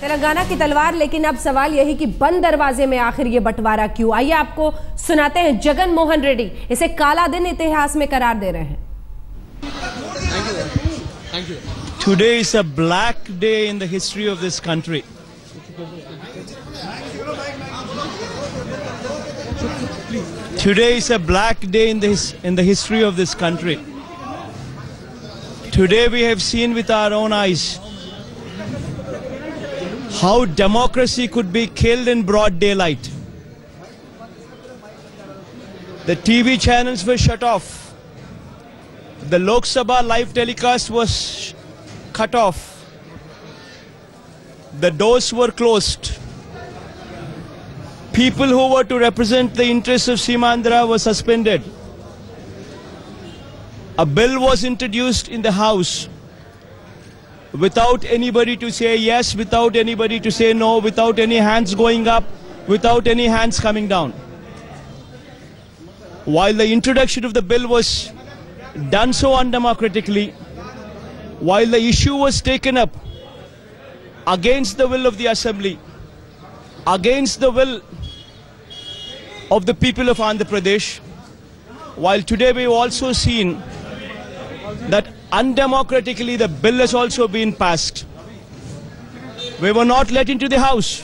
तेलंगाना की तलवार, लेकिन अब सवाल यही कि बंद दरवाजे में आखिर ये बंटवारा क्यों? आइए आपको सुनाते हैं जगन मोहन रेड्डी। इसे काला दिन इतिहास में करार दे रहे हैं। Today is a black day in the history of this country today is a black day in in the history of this country today we have seen with our own eyes how democracy could be killed in broad daylight. The TV channels were shut off. The Lok Sabha live telecast was cut off. The doors were closed. People who were to represent the interests of Seemandhra were suspended. A bill was introduced in the House without anybody to say yes, without anybody to say no, without any hands going up, without any hands coming down. While the introduction of the bill was done so undemocratically, while the issue was taken up against the will of the assembly, against the will of the people of Andhra Pradesh, while today we've also seen that undemocratically the bill has also been passed. We were not let into the house.